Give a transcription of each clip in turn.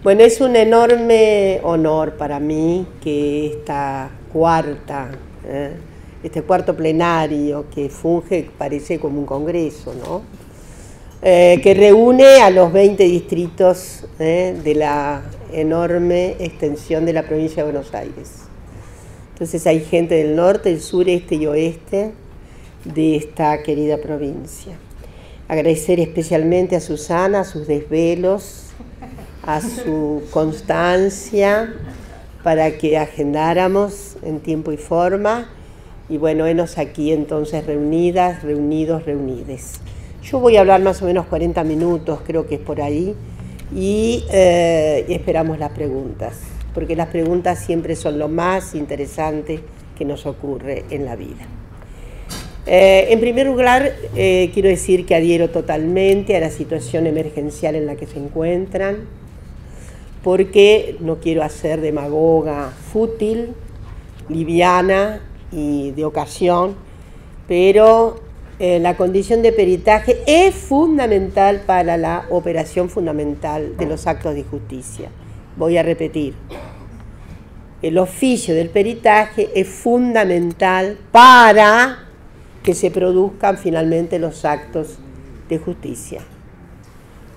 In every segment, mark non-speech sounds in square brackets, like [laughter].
Bueno, es un enorme honor para mí que esta cuarta, ¿eh? este cuarto plenario que funge, parece como un congreso, ¿no? Eh, que reúne a los 20 distritos ¿eh? de la enorme extensión de la provincia de Buenos Aires. Entonces hay gente del norte, del sur, este y oeste de esta querida provincia. Agradecer especialmente a Susana, sus desvelos, a su constancia para que agendáramos en tiempo y forma. Y bueno, venos aquí entonces reunidas, reunidos, reunides. Yo voy a hablar más o menos 40 minutos, creo que es por ahí, y, eh, esperamos las preguntas, porque las preguntas siempre son lo más interesante que nos ocurre en la vida. Eh, en primer lugar, eh, quiero decir que adhiero totalmente a la situación emergencial en la que se encuentran porque no quiero hacer demagoga fútil, liviana y de ocasión, pero eh, la condición de peritaje es fundamental para la operación fundamental de los actos de justicia. Voy a repetir, el oficio del peritaje es fundamental para que se produzcan finalmente los actos de justicia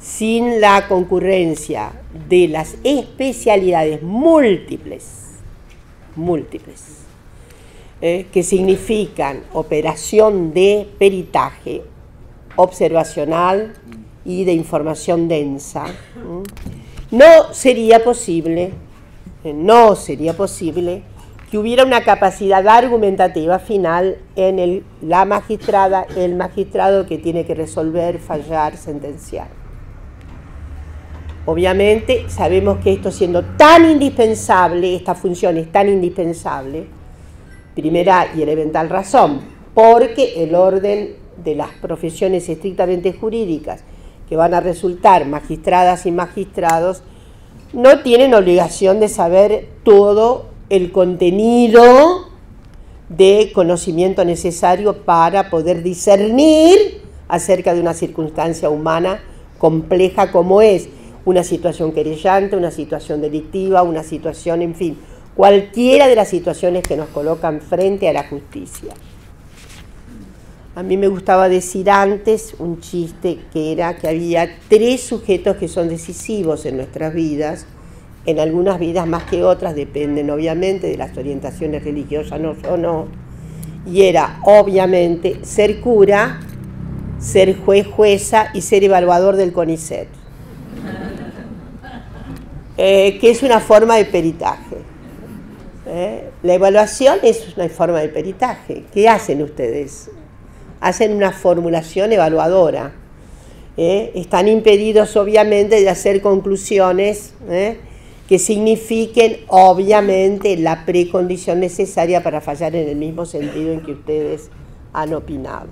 sin la concurrencia de las especialidades múltiples, múltiples, eh, que significan operación de peritaje observacional y de información densa, no sería posible, eh, no sería posible que hubiera una capacidad argumentativa final en la magistrada, el magistrado que tiene que resolver, fallar, sentenciar. Obviamente sabemos que esto siendo tan indispensable, esta función es tan indispensable, primera y elemental razón, porque el orden de las profesiones estrictamente jurídicas que van a resultar magistradas y magistrados no tienen obligación de saber todo el contenido de conocimiento necesario para poder discernir acerca de una circunstancia humana compleja como es una situación querellante, una situación delictiva, una situación, en fin, cualquiera de las situaciones que nos colocan frente a la justicia. A mí me gustaba decir antes un chiste que era que había tres sujetos que son decisivos en nuestras vidas, en algunas vidas más que otras, dependen obviamente de las orientaciones religiosas o no, y era obviamente ser cura, ser juez, jueza y ser evaluador del CONICET. Eh, que es una forma de peritaje. Eh, la evaluación es una forma de peritaje. ¿Qué hacen ustedes? Hacen una formulación evaluadora. Eh, están impedidos obviamente de hacer conclusiones que signifiquen obviamente la precondición necesaria para fallar en el mismo sentido en que ustedes han opinado.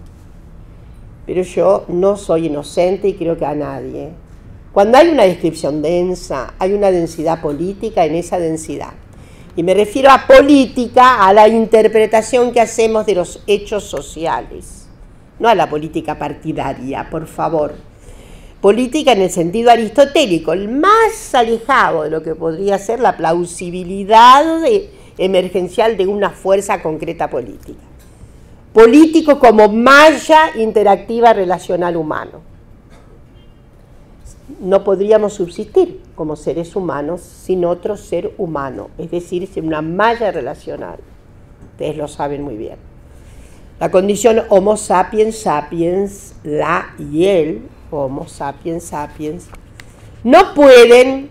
Pero yo no soy inocente y creo que a nadie. Cuando hay una descripción densa, hay una densidad política en esa densidad. Y me refiero a política, a la interpretación que hacemos de los hechos sociales, no a la política partidaria, por favor. Política en el sentido aristotélico, el más alejado de lo que podría ser la plausibilidad emergencial de una fuerza concreta política. Político como malla interactiva relacional humano no podríamos subsistir como seres humanos sin otro ser humano, es decir, sin una malla relacional. Ustedes lo saben muy bien. La condición Homo sapiens sapiens, la y el, Homo sapiens sapiens, no pueden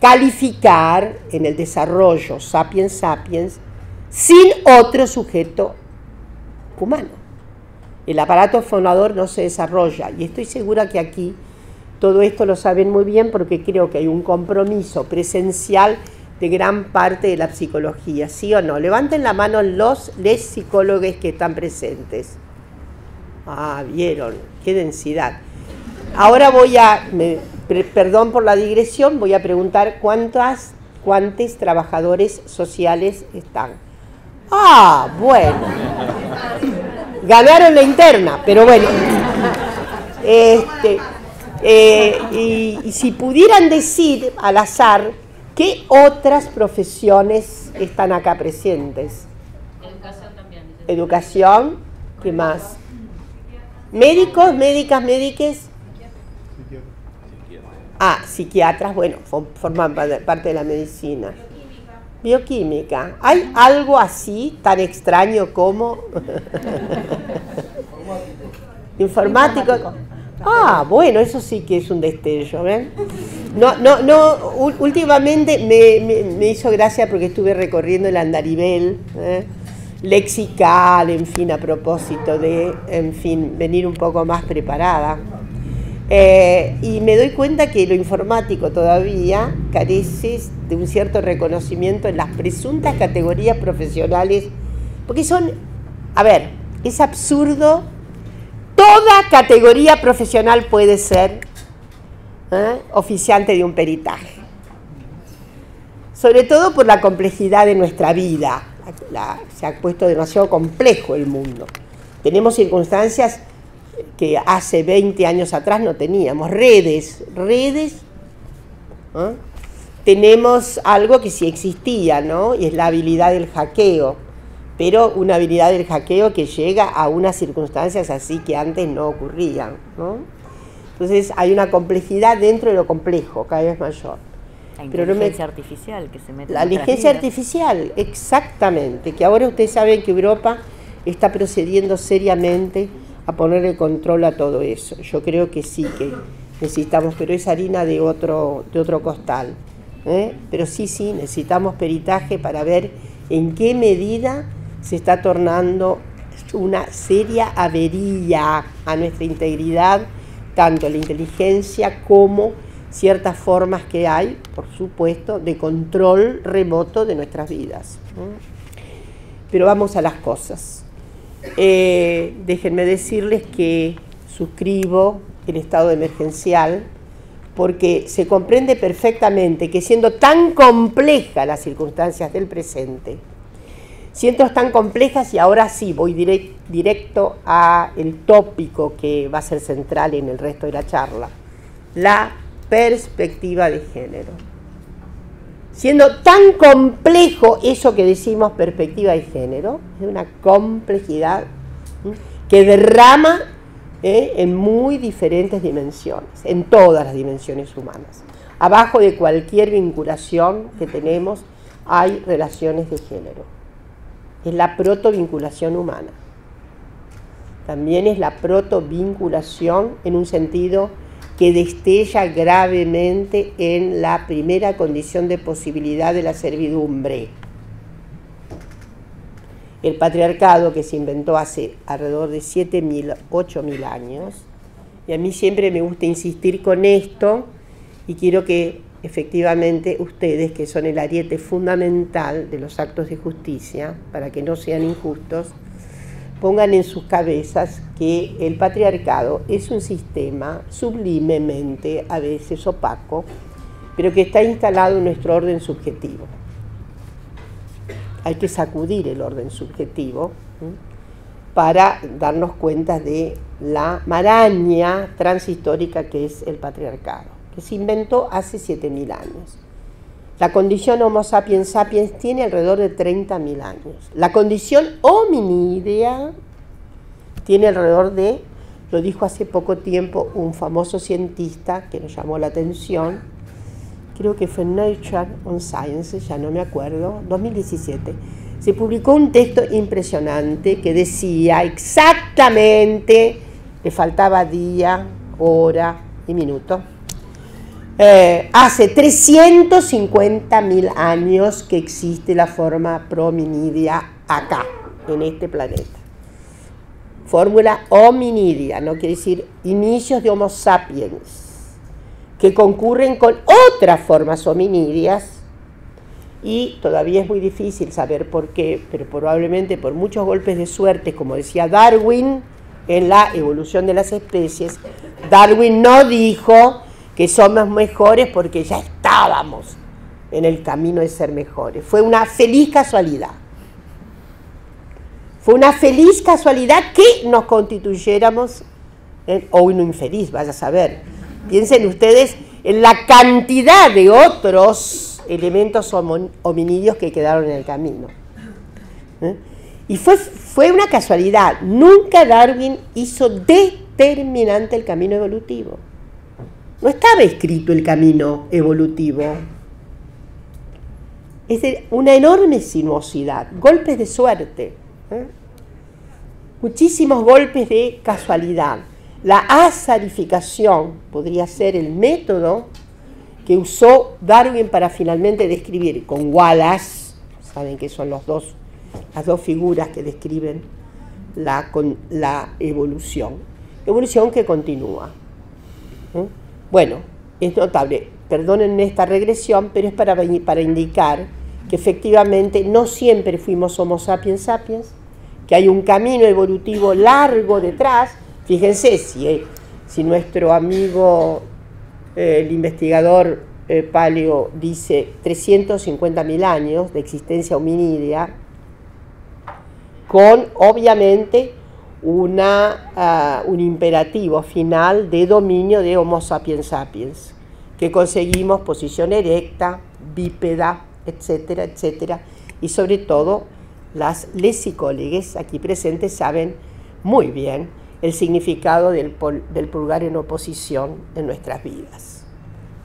calificar en el desarrollo sapiens sapiens sin otro sujeto humano. El aparato fonador no se desarrolla y estoy segura que aquí todo esto lo saben muy bien porque creo que hay un compromiso presencial de gran parte de la psicología, ¿sí o no? Levanten la mano los les psicólogos que están presentes. Ah, vieron, qué densidad. Ahora voy a, perdón por la digresión, voy a preguntar cuántas, cuántos trabajadores sociales están. Ah, bueno. Ganaron la interna, pero bueno. Este, Eh, y, si pudieran decir al azar, ¿qué otras profesiones están acá presentes? Educación también. Educación, ¿qué más? Médicos, médicas, médiques. Ah, psiquiatras, bueno, forman parte de la medicina. Bioquímica. ¿Hay algo así tan extraño como... [laughs] Informático. Ah, bueno, eso sí que es un destello, ¿ven? No, no, no, últimamente me, hizo gracia porque estuve recorriendo el andarivel, ¿eh? lexical, en fin, a propósito de, en fin, venir un poco más preparada. Eh, y me doy cuenta que lo informático todavía carece de un cierto reconocimiento en las presuntas categorías profesionales, porque son, a ver, es absurdo, toda categoría profesional puede ser ¿eh? oficiante de un peritaje, sobre todo por la complejidad de nuestra vida, se ha puesto demasiado complejo el mundo. Tenemos circunstancias que hace 20 años atrás no teníamos. Redes, redes. ¿ah? Tenemos algo que sí existía, ¿no? Y es la habilidad del hackeo. Pero una habilidad del hackeo que llega a unas circunstancias así que antes no ocurrían, ¿no? Entonces hay una complejidad dentro de lo complejo, cada vez mayor. La inteligencia artificial que se mete. La inteligencia artificial, exactamente. Que ahora ustedes saben que Europa está procediendo seriamente a ponerle control a todo eso. Yo creo que sí que necesitamos, pero es harina de otro, de otro costal. ¿eh? Pero sí, sí, necesitamos peritaje para ver en qué medida se está tornando una seria avería a nuestra integridad, tanto la inteligencia como ciertas formas que hay, por supuesto, de control remoto de nuestras vidas. Pero vamos a las cosas. Eh, déjenme decirles que suscribo el estado emergencial porque se comprende perfectamente que siendo tan complejas las circunstancias del presente, siendo tan complejas y ahora sí voy directo a el tópico que va a ser central en el resto de la charla, la perspectiva de género. Siendo tan complejo eso que decimos perspectiva de género, es una complejidad que derrama ¿eh? en muy diferentes dimensiones, en todas las dimensiones humanas. Abajo de cualquier vinculación que tenemos hay relaciones de género. Es la protovinculación humana. También es la protovinculación en un sentido que destella gravemente en la primera condición de posibilidad de la servidumbre. El patriarcado que se inventó hace alrededor de 7.000, 8.000 años, y a mí siempre me gusta insistir con esto, y quiero que efectivamente ustedes, que son el ariete fundamental de los actos de justicia, para que no sean injustos, pongan en sus cabezas que el patriarcado es un sistema sublimemente, a veces opaco, pero que está instalado en nuestro orden subjetivo. Hay que sacudir el orden subjetivo para darnos cuenta de la maraña transhistórica que es el patriarcado, se inventó hace 7.000 años. La condición Homo sapiens sapiens tiene alrededor de 30.000 años. La condición hominidea tiene alrededor de, lo dijo hace poco tiempo un famoso cientista que nos llamó la atención, creo que fue Nature on Science, ya no me acuerdo, 2017. Se publicó un texto impresionante que decía exactamente, le faltaba día, hora y minuto eh, hace 350 mil años que existe la forma prominidia acá, en este planeta. Fórmula hominidia, no quiere decir inicios de Homo sapiens, que concurren con otras formas hominidias y todavía es muy difícil saber por qué, pero probablemente por muchos golpes de suerte, como decía Darwin en la evolución de las especies, Darwin no dijo que somos mejores porque ya estábamos en el camino de ser mejores. Fue una feliz casualidad. Fue una feliz casualidad que nos constituyéramos, o una infeliz, vaya a saber, Piensen ustedes en la cantidad de otros elementos hominidios que quedaron en el camino. ¿eh? Y fue, fue una casualidad. Nunca Darwin hizo determinante el camino evolutivo. No estaba escrito el camino evolutivo. Es una enorme sinuosidad, golpes de suerte, ¿eh? muchísimos golpes de casualidad. La azarificación podría ser el método que usó Darwin para finalmente describir con Wallace, saben que son los dos, las dos figuras que describen la, evolución, evolución que continúa. ¿eh? Bueno, es notable, perdonen esta regresión, pero es para, para indicar que efectivamente no siempre fuimos Homo sapiens sapiens, que hay un camino evolutivo largo detrás. Fíjense si, eh, si nuestro amigo, eh, el investigador eh, Paleo, dice 350.000 años de existencia hominídea, con obviamente una, ah, un imperativo final de dominio de Homo sapiens sapiens, que conseguimos posición erecta, bípeda, etcétera, etcétera, y sobre todo las lesicólegues aquí presentes saben muy bien el significado del, del pulgar en oposición en nuestras vidas,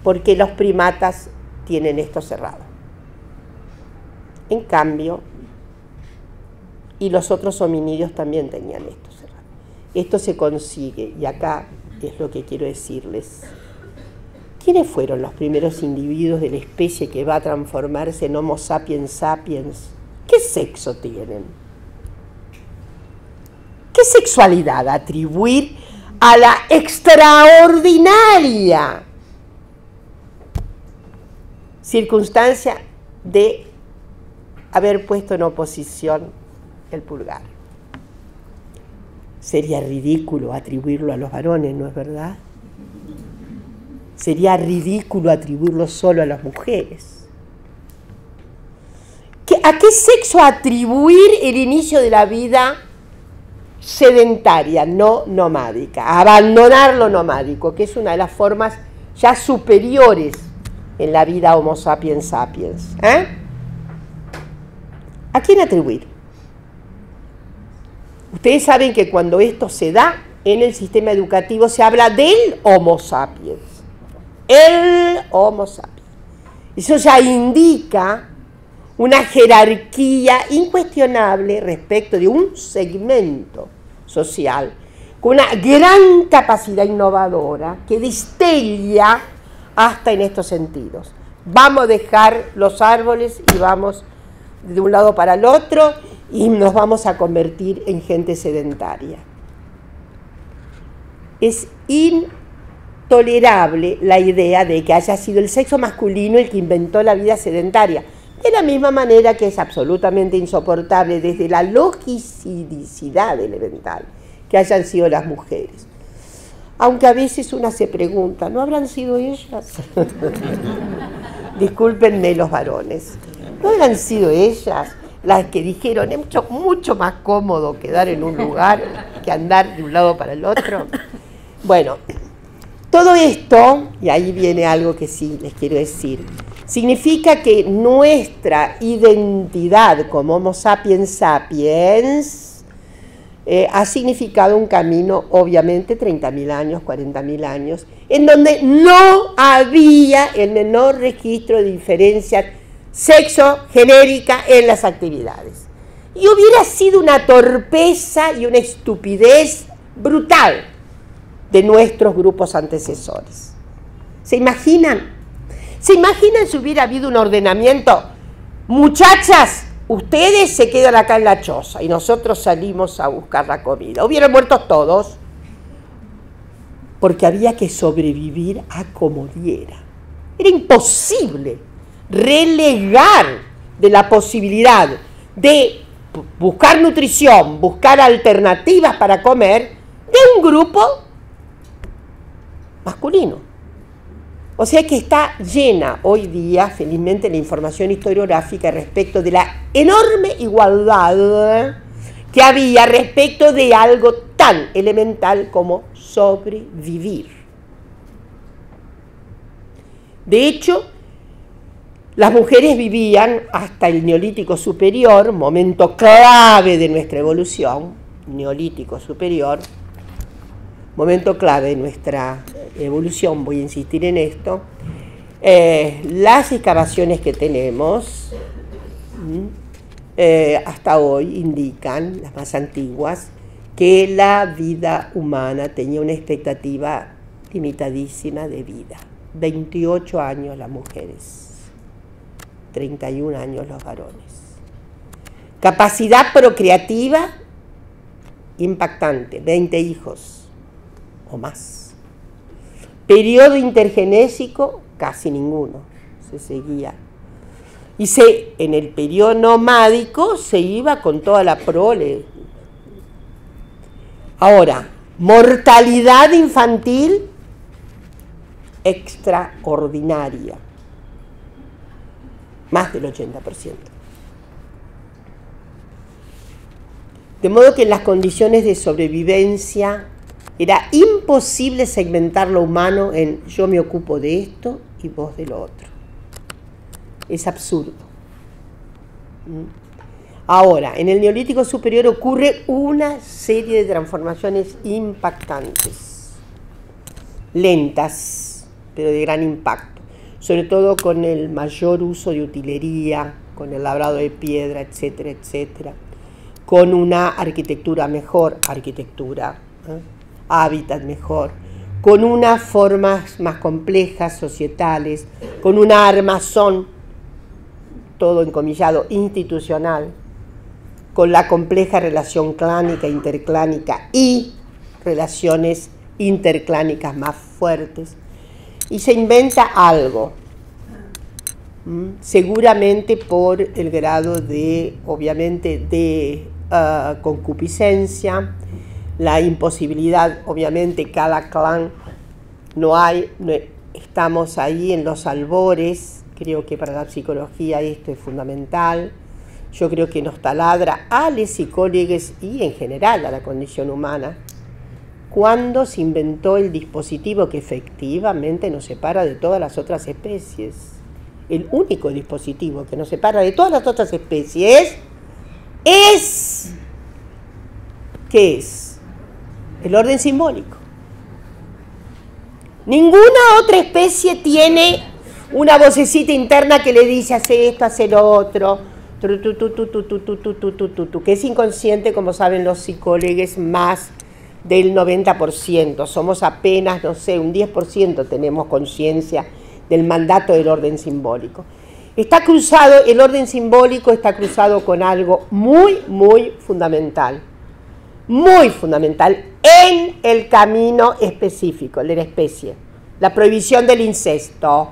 porque los primatas tienen esto cerrado. En cambio, y los otros hominidios también tenían esto. Esto se consigue, y acá es lo que quiero decirles. ¿Quiénes fueron los primeros individuos de la especie que va a transformarse en Homo sapiens sapiens? ¿Qué sexo tienen? ¿Qué sexualidad atribuir a la extraordinaria circunstancia de haber puesto en oposición el pulgar? Sería ridículo atribuirlo a los varones, ¿no es verdad? Sería ridículo atribuirlo solo a las mujeres. ¿A qué sexo atribuir el inicio de la vida sedentaria, no nomádica? Abandonar lo nomádico, que es una de las formas ya superiores en la vida Homo sapiens sapiens. ¿eh? ¿A quién atribuir? Ustedes saben que cuando esto se da en el sistema educativo se habla del Homo sapiens el Homo sapiens. Eso ya indica una jerarquía incuestionable respecto de un segmento social con una gran capacidad innovadora que destella hasta en estos sentidos. Vamos a dejar los árboles y vamos de un lado para el otro y nos vamos a convertir en gente sedentaria. Es in tolerable la idea de que haya sido el sexo masculino el que inventó la vida sedentaria. De la misma manera que es absolutamente insoportable desde la logicidad elemental que hayan sido las mujeres. Aunque a veces una se pregunta, ¿no habrán sido ellas? [laughs] Discúlpenme los varones, ¿no habrán sido ellas las que dijeron, es mucho, mucho más cómodo quedar en un lugar que andar de un lado para el otro? Bueno, todo esto, y ahí viene algo que sí les quiero decir, significa que nuestra identidad como Homo sapiens sapiens eh, ha significado un camino, obviamente, 30.000 años, 40.000 años, en donde no había el menor registro de diferencia sexo-genérica en las actividades. Y hubiera sido una torpeza y una estupidez brutal de nuestros grupos antecesores. ¿Se imaginan? ¿Se imaginan si hubiera habido un ordenamiento? Muchachas, ustedes se quedan acá en la choza y nosotros salimos a buscar la comida. Hubieran muerto todos porque había que sobrevivir a como diera. Era imposible relegar de la posibilidad de buscar nutrición, buscar alternativas para comer de un grupo masculino. O sea que está llena hoy día, felizmente, la información historiográfica respecto de la enorme igualdad que había respecto de algo tan elemental como sobrevivir. De hecho, las mujeres vivían hasta el neolítico superior, momento clave de nuestra evolución, neolítico superior, momento clave de nuestra evolución, voy a insistir en esto, eh, las excavaciones que tenemos eh, hasta hoy indican, las más antiguas, que la vida humana tenía una expectativa limitadísima de vida. 28 años las mujeres, 31 años los varones. Capacidad procreativa impactante, 20 hijos o más. Periodo intergenésico, casi ninguno, se seguía. Y se, en el periodo nomádico se iba con toda la prole. Ahora, mortalidad infantil extraordinaria, más del 80%. De modo que en las condiciones de sobrevivencia era imposible segmentar lo humano en yo me ocupo de esto y vos de lo otro. Es absurdo. Ahora, en el Neolítico Superior ocurre una serie de transformaciones impactantes, lentas, pero de gran impacto, sobre todo con el mayor uso de utilería, con el labrado de piedra, etcétera, etcétera con una arquitectura mejor, arquitectura, ¿eh? hábitat mejor, con unas formas más complejas, societales, con una armazón, todo encomillado, institucional, con la compleja relación clánica, interclánica y relaciones interclánicas más fuertes. Y se inventa algo, seguramente por el grado de, obviamente, de uh, concupiscencia, la imposibilidad, obviamente cada clan no hay, estamos ahí en los albores, creo que para la psicología esto es fundamental, yo creo que nos taladra a los psicólogos y en general a la condición humana, cuando se inventó el dispositivo que efectivamente nos separa de todas las otras especies. El único dispositivo que nos separa de todas las otras especies es, ¿qué es? El orden simbólico. Ninguna otra especie tiene una vocecita interna que le dice hace esto, hace lo otro, que es inconsciente, como saben los psicólogos, más del 90%. Somos apenas, no sé, un 10% tenemos conciencia del mandato del orden simbólico. Está cruzado, el orden simbólico está cruzado con algo muy, muy fundamental, muy fundamental en el camino específico de la especie, la prohibición del incesto.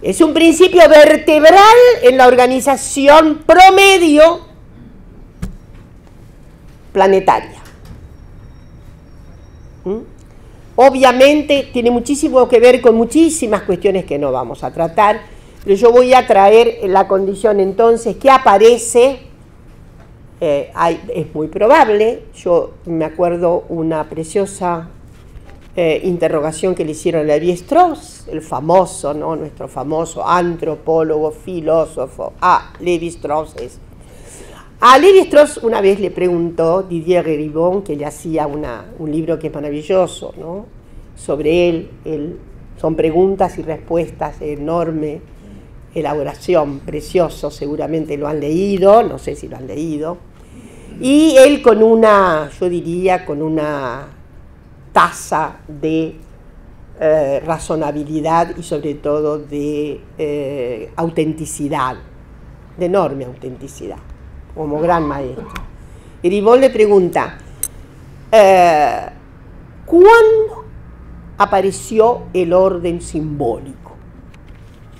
Es un principio vertebral en la organización promedio planetaria. ¿Mm? Obviamente tiene muchísimo que ver con muchísimas cuestiones que no vamos a tratar, pero yo voy a traer la condición entonces que aparece, eh, es muy probable, yo me acuerdo una preciosa eh, interrogación que le hicieron a Levi Strauss, el famoso, ¿no? nuestro famoso antropólogo, filósofo, ah, Levi Strauss es. A Levi Strauss una vez le preguntó Didier Ribon, que le hacía un libro que es maravilloso, ¿no? sobre él, son preguntas y respuestas enorme elaboración, precioso, seguramente lo han leído, no sé si lo han leído, y él con una, yo diría, con una tasa de eh, razonabilidad y sobre todo de eh, autenticidad, de enorme autenticidad como gran maestro. Y Ribón le pregunta, eh, ¿cuándo apareció el orden simbólico?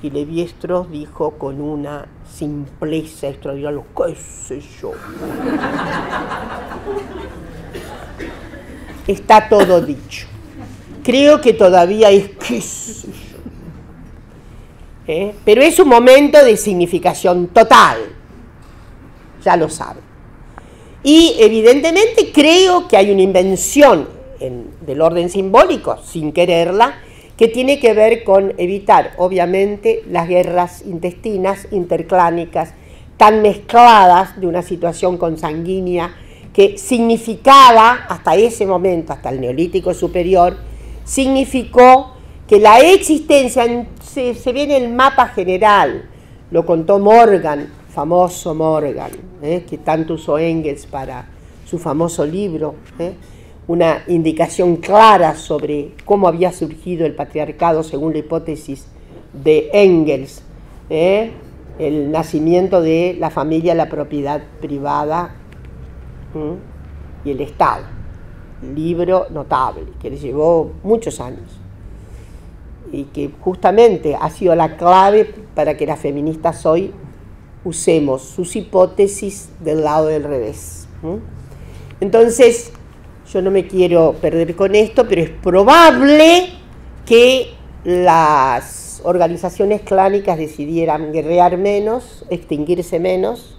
Y Leviestro dijo con una simpleza extraordinaria, qué sé yo. Está todo dicho. Creo que todavía es qué sé yo. ¿Eh? Pero es un momento de significación total ya lo sabe. Y evidentemente creo que hay una invención del orden simbólico, sin quererla, que tiene que ver con evitar, obviamente, las guerras intestinas, interclánicas, tan mezcladas de una situación consanguínea que significaba, hasta ese momento, hasta el neolítico superior, significó que la existencia, se, ve en el mapa general, lo contó Morgan, famoso Morgan, ¿eh? que tanto usó Engels para su famoso libro, ¿eh? una indicación clara sobre cómo había surgido el patriarcado según la hipótesis de Engels, ¿eh? el nacimiento de la familia, la propiedad privada y el Estado. Libro notable, que le llevó muchos años y que justamente ha sido la clave para que las feministas hoy usemos sus hipótesis del lado del revés. Entonces, yo no me quiero perder con esto, pero es probable que las organizaciones clánicas decidieran guerrear menos, extinguirse menos,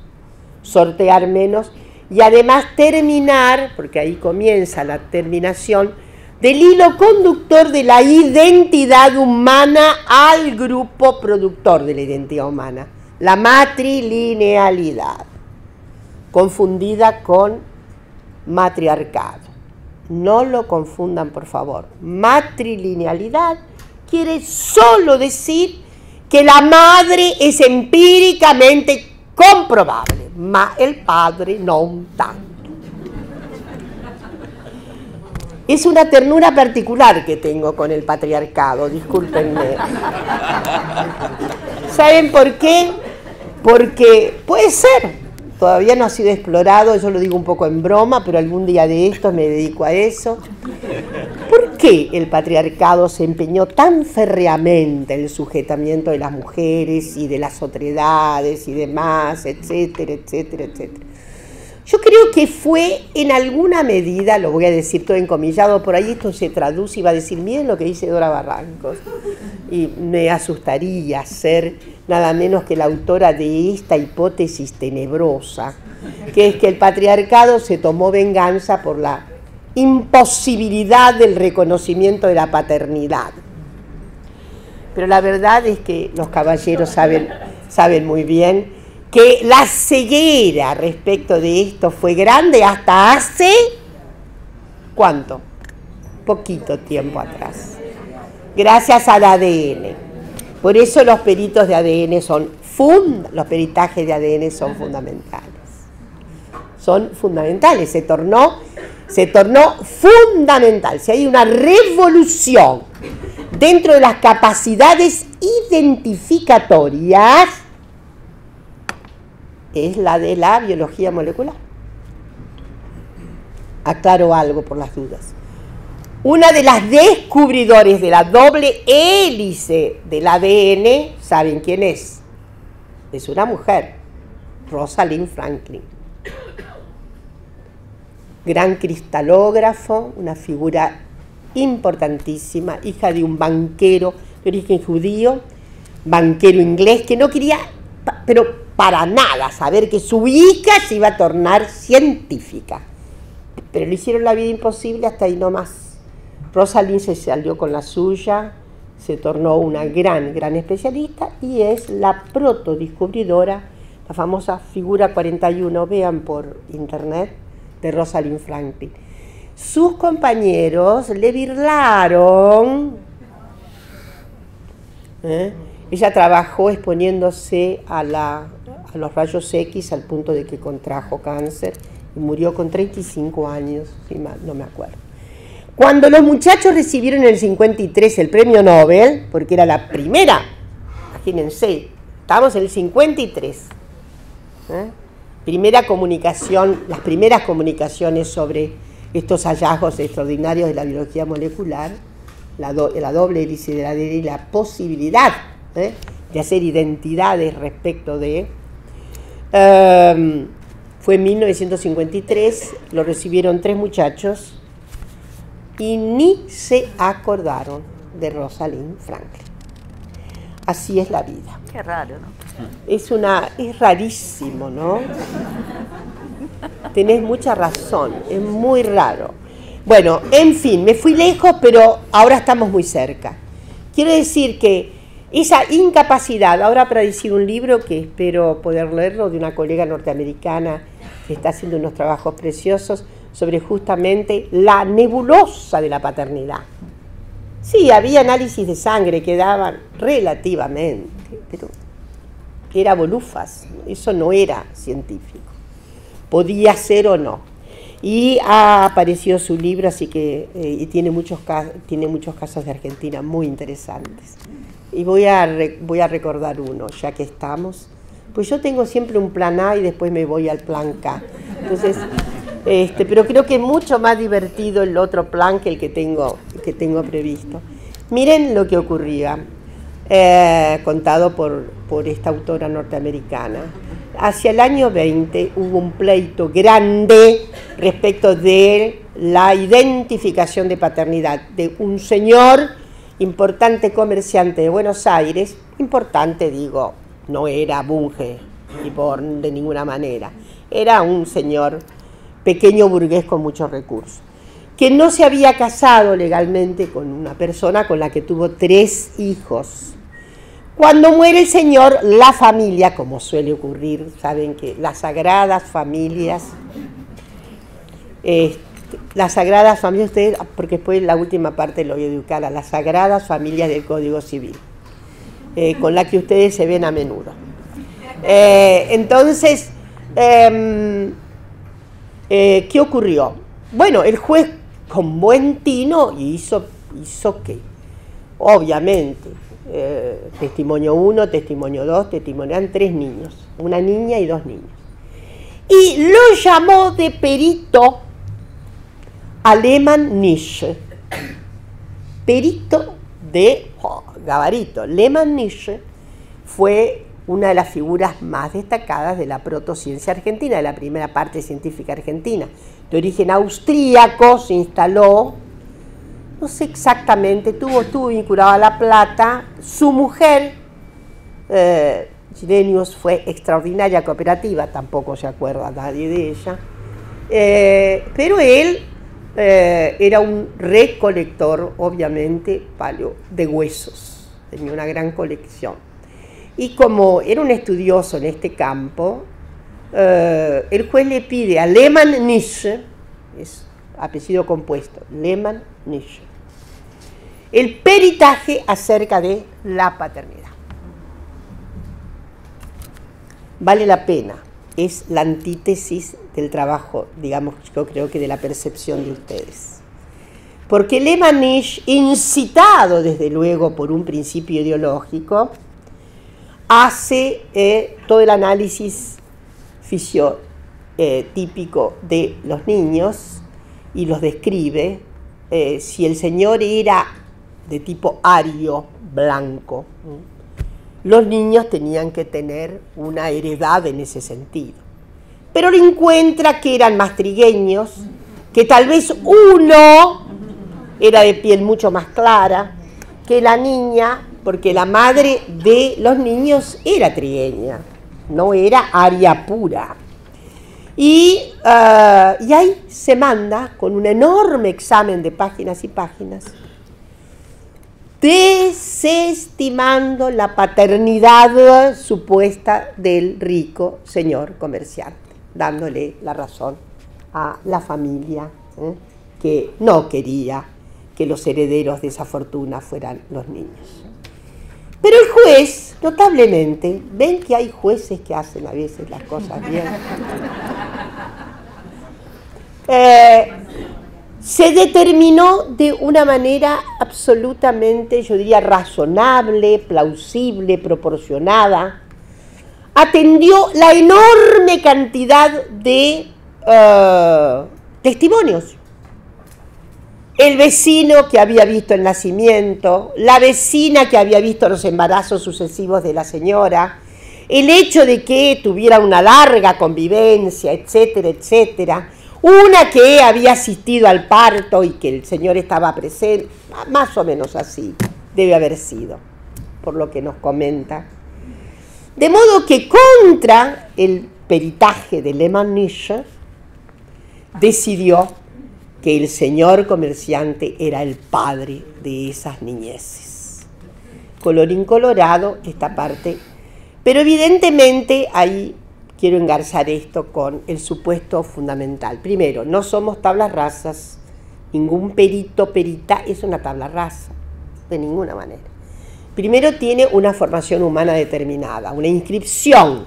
sortear menos y además terminar, porque ahí comienza la terminación, del hilo conductor de la identidad humana al grupo productor de la identidad humana, la matrilinealidad, confundida con matriarcado. No lo confundan, por favor. Matrilinealidad quiere solo decir que la madre es empíricamente comprobable, ma el padre no tanto. Es una ternura particular que tengo con el patriarcado, discúlpenme. ¿Saben por qué? Porque puede ser, todavía no ha sido explorado, yo lo digo un poco en broma, pero algún día de estos me dedico a eso. ¿Por qué el patriarcado se empeñó tan férreamente en el sujetamiento de las mujeres y de las otredades y demás, etcétera, etcétera, etcétera? Yo creo que fue en alguna medida, lo voy a decir todo encomillado, por ahí esto se traduce y va a decir, miren lo que dice Dora Barrancos. Y me asustaría ser nada menos que la autora de esta hipótesis tenebrosa, que es que el patriarcado se tomó venganza por la imposibilidad del reconocimiento de la paternidad. Pero la verdad es que los caballeros saben, saben muy bien que la ceguera respecto de esto fue grande hasta hace, ¿cuánto? Poquito tiempo atrás. Gracias al ADN. Por eso los peritos de ADN son fund los peritajes de ADN son fundamentales. Son fundamentales, se tornó se tornó fundamental. Si hay una revolución dentro de las capacidades identificatorias, es la de la biología molecular. Aclaro algo por las dudas. Una de las descubridores de la doble hélice del ADN, ¿saben quién es? Es una mujer, Rosalind Franklin. Gran cristalógrafo, una figura importantísima, hija de un banquero de origen judío, banquero inglés, que no quería, pero para nada saber que su hija se iba a tornar científica. Pero le hicieron la vida imposible hasta ahí nomás. Rosalind se salió con la suya, se tornó una gran, gran especialista y es la protodescubridora, la famosa figura 41, vean por internet, de Rosalind Franklin. Sus compañeros le birlaron. ¿eh? Ella trabajó exponiéndose a la a los rayos X al punto de que contrajo cáncer y murió con 35 años, no me acuerdo. Cuando los muchachos recibieron en el 53 el premio Nobel, porque era la primera, imagínense, estamos en el 53, ¿eh? primera comunicación, las primeras comunicaciones sobre estos hallazgos extraordinarios de la biología molecular, la, doble hélice de la ADN y la posibilidad ¿eh? de hacer identidades respecto de Em, fue en 1953, lo recibieron tres muchachos y ni se acordaron de Rosalind Franklin. Así es la vida. Qué raro, ¿no? Es una, es rarísimo, ¿no? Tenés mucha razón, es muy raro. Bueno, en fin, me fui lejos, pero ahora estamos muy cerca. Quiero decir que esa incapacidad, ahora para decir un libro que espero poder leerlo de una colega norteamericana que está haciendo unos trabajos preciosos sobre justamente la nebulosa de la paternidad. Sí, había análisis de sangre que daban relativamente, pero era bolufas, eso no era científico. Podía ser o no. Y ha aparecido su libro, así que eh, tiene, muchos, tiene muchos casos de Argentina muy interesantes. Y voy a, voy a recordar uno, ya que estamos. Pues yo tengo siempre un plan A y después me voy al plan K. Entonces, este, pero creo que es mucho más divertido el otro plan que el que tengo, que tengo previsto. Miren lo que ocurría, eh, contado por, por esta autora norteamericana hacia el año 20 hubo un pleito grande respecto de la identificación de paternidad de un señor importante comerciante de Buenos Aires, importante digo, no era Bunge por, de ninguna manera, era un señor pequeño burgués con muchos recursos, que no se había casado legalmente con una persona con la que tuvo tres hijos. Cuando muere el Señor, la familia, como suele ocurrir, saben que las sagradas familias, este, las sagradas familias, ustedes, porque después la última parte lo voy a educar, a las sagradas familias del Código Civil, eh, con la que ustedes se ven a menudo. Eh, entonces, em, eh, ¿qué ocurrió? Bueno, el juez con buen tino hizo, hizo que, obviamente, testimonio 1, testimonio 2, testimonian tres niños, una niña y dos niños. Y lo llamó de perito a Lehmann Nische, perito de gabarito. Lehmann Nische fue una de las figuras más destacadas de la protociencia argentina, de la primera parte científica argentina. De origen austríaco, se instaló no sé exactamente, tuvo, estuvo vinculado a La Plata, su mujer, eh, fue extraordinaria cooperativa, tampoco se acuerda nadie de ella, eh, pero él eh, era un recolector, obviamente, palio, de huesos, tenía una gran colección. Y como era un estudioso en este campo, eh, el juez le pide a Lehmann Nische, es apellido compuesto, Lehmann Nische, el peritaje acerca de la paternidad. Vale la pena, es la antítesis del trabajo, digamos, yo creo que de la percepción de ustedes. Porque Lemanish, incitado desde luego por un principio ideológico, hace eh, todo el análisis fisio, eh, de los niños y los describe. Eh, si el Señor era de tipo ario, blanco. Los niños tenían que tener una heredad en ese sentido. Pero le encuentra que eran más trigueños, que tal vez uno era de piel mucho más clara que la niña, porque la madre de los niños era trigueña, no era aria pura. Y, y ahí se manda con un enorme examen de páginas y páginas desestimando la paternidad supuesta del rico señor comerciante, dándole la razón a la familia ¿eh? que no quería que los herederos de esa fortuna fueran los niños. Pero el juez, notablemente, ven que hay jueces que hacen a veces las cosas bien. [laughs] Eh, se determinó de una manera absolutamente, yo diría, razonable, plausible, proporcionada, atendió la enorme cantidad de eh, testimonios. El vecino que había visto el nacimiento, la vecina que había visto los embarazos sucesivos de la señora, el hecho de que tuviera una larga convivencia, etcétera, etcétera, una que había asistido al parto y que el Señor estaba presente, más o menos así debe haber sido, por lo que nos comenta. De modo que contra el peritaje de Lehmann Nische, decidió que el señor comerciante era el padre de esas niñeces. colorín colorado, esta parte. Pero evidentemente ahí quiero engarzar esto con el supuesto fundamental. Primero, no somos tablas rasas, ningún perito, perita es una tabla rasa, de ninguna manera. Primero tiene una formación humana determinada, una inscripción,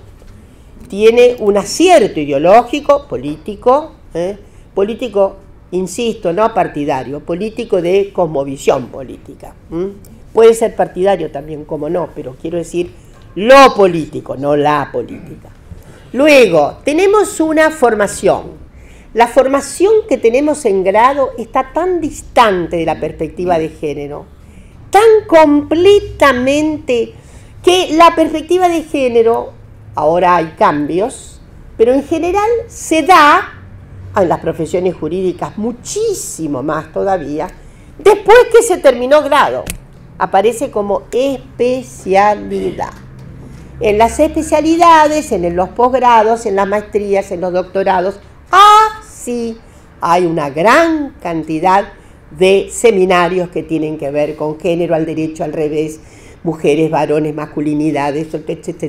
tiene un acierto ideológico, político, ¿eh? político, insisto, no partidario, político de cosmovisión política. Puede ser partidario también, como no, pero quiero decir lo político, no la política. Luego, tenemos una formación. La formación que tenemos en grado está tan distante de la perspectiva de género, tan completamente que la perspectiva de género, ahora hay cambios, pero en general se da en las profesiones jurídicas muchísimo más todavía, después que se terminó grado, aparece como especialidad en las especialidades, en los posgrados, en las maestrías, en los doctorados. Ah, sí, hay una gran cantidad de seminarios que tienen que ver con género al derecho al revés, mujeres, varones, masculinidades,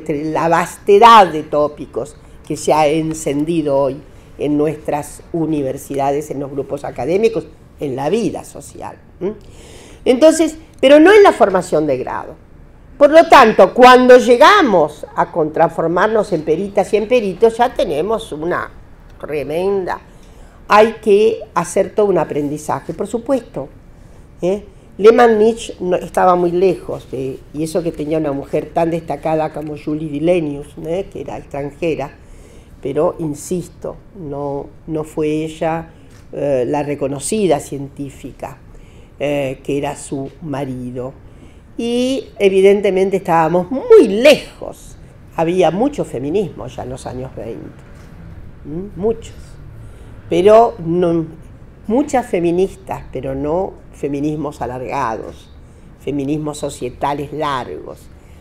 la vastedad de tópicos que se ha encendido hoy en nuestras universidades, en los grupos académicos, en la vida social. Entonces, pero no en la formación de grado. Por lo tanto, cuando llegamos a transformarnos en peritas y en peritos, ya tenemos una tremenda. Hay que hacer todo un aprendizaje, por supuesto. ¿eh? Lehmann Nietzsche no, estaba muy lejos, y eso que tenía una mujer tan destacada como Julie Dillenius, ¿eh? que era extranjera, pero insisto, no, no fue ella eh, la reconocida científica, que era su marido y evidentemente estábamos muy lejos. Había mucho feminismo ya en los años 20, muchos, pero muchas feministas, pero no feminismos alargados, feminismos societales largos.